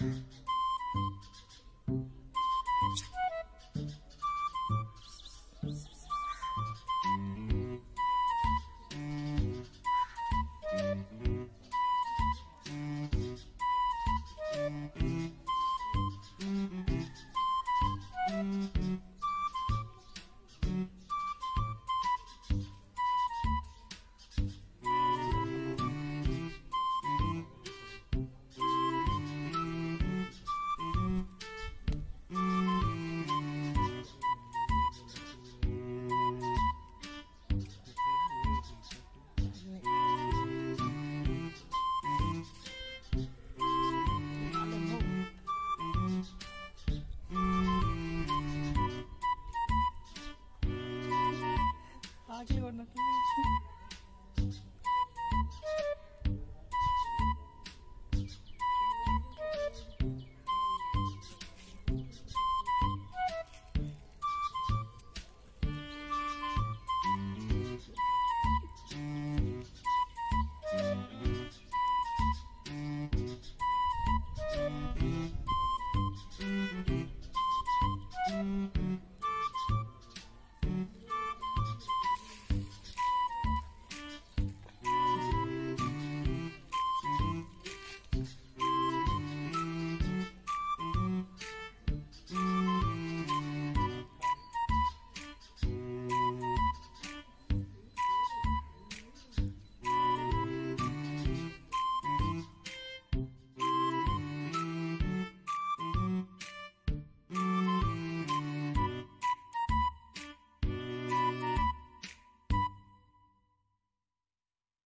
う Bye.